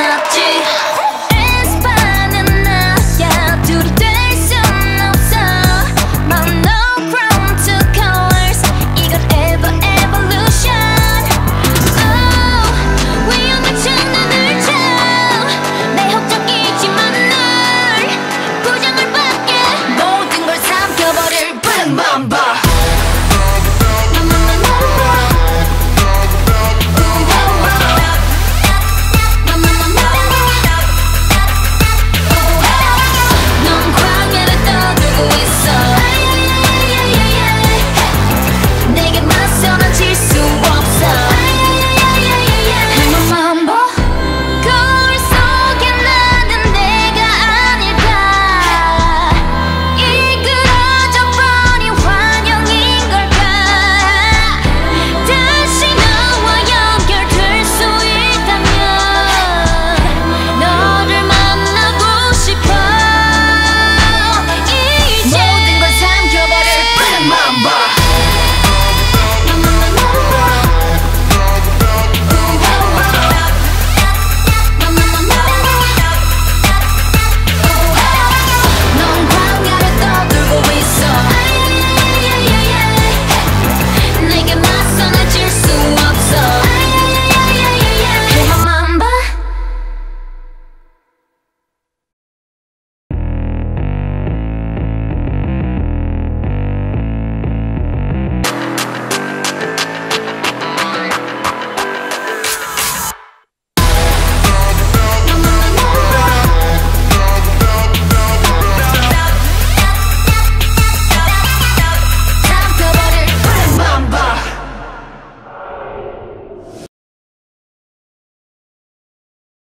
Yeah.